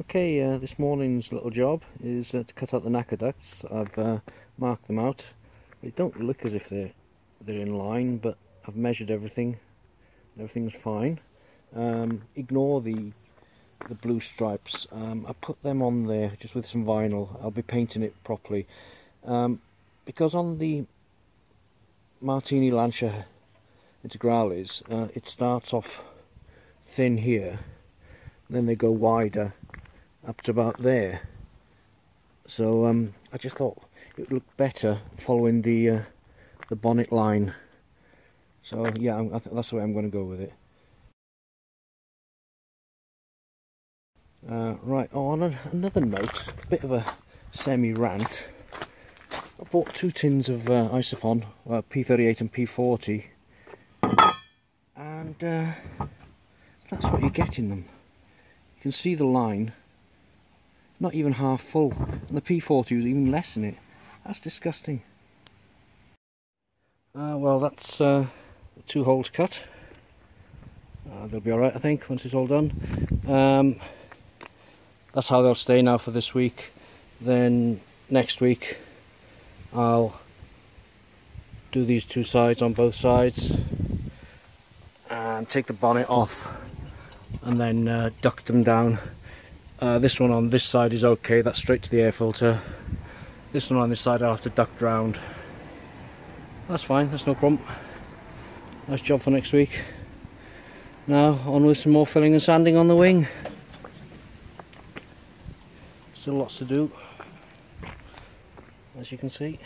Okay, uh, this morning's little job is uh, to cut out the NACA ducts. I've uh, marked them out. They don't look as if they're they're in line, but I've measured everything. Everything's fine. Um, ignore the the blue stripes. Um, I put them on there just with some vinyl. I'll be painting it properly um, because on the Martini Lancia Integrales, uh, it starts off thin here, then they go wider up to about there. So um, I just thought it would look better following the uh, the bonnet line. So yeah, I that's the way I'm going to go with it. Uh, right, oh, on another note, a bit of a semi-rant. I bought two tins of uh, Isopon, uh, P38 and P40, and uh, that's what you get in them. You can see the line not even half full. And the P40 was even less than it. That's disgusting. Uh, well that's uh, two holes cut. Uh, they'll be alright I think once it's all done. Um, that's how they'll stay now for this week. Then next week I'll do these two sides on both sides and take the bonnet off and then uh, duct them down uh, this one on this side is okay, that's straight to the air filter. This one on this side I'll have to duck round. That's fine, that's no problem. Nice job for next week. Now on with some more filling and sanding on the wing. Still lots to do, as you can see.